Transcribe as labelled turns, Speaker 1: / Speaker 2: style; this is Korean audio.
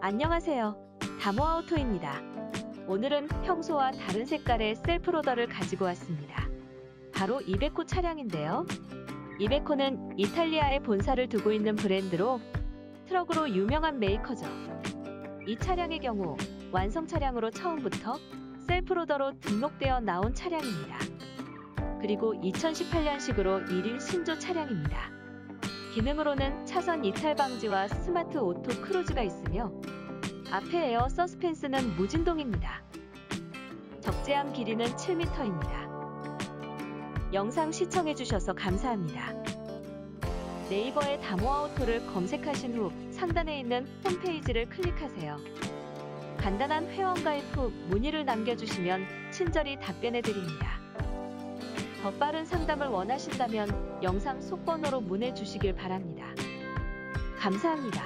Speaker 1: 안녕하세요. 다모아우토입니다. 오늘은 평소와 다른 색깔의 셀프로더를 가지고 왔습니다. 바로 이베코 차량인데요. 이베코는 이탈리아에 본사를 두고 있는 브랜드로 트럭으로 유명한 메이커죠. 이 차량의 경우 완성 차량으로 처음부터 셀프로더로 등록되어 나온 차량입니다. 그리고 2018년식으로 1일 신조 차량입니다. 기능으로는 차선 이탈 방지와 smart auto cruise가 있으며 앞에 air suspense는 무진동입니다. 적재함 길이는 7m입니다. 영상 시청해주셔서 감사합니다. 네이버에 다모아오토를 검색하신 후 상단에 있는 홈페이지를 클릭하세요. 간단한 회원 가입 후 문의를 남겨주시면 친절히 답변해드립니다. 더 빠른 상담을 원하신다면 영상 속번호로 문의 주시길 바랍니다. 감사합니다.